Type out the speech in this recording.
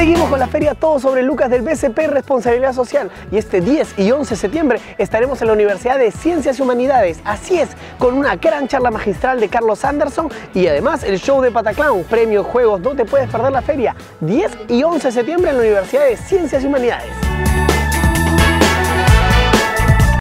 Seguimos con la feria Todo sobre Lucas del BCP Responsabilidad Social y este 10 y 11 de septiembre estaremos en la Universidad de Ciencias y Humanidades. Así es, con una gran charla magistral de Carlos Anderson y además el show de Pataclown, premios, juegos, no te puedes perder la feria. 10 y 11 de septiembre en la Universidad de Ciencias y Humanidades.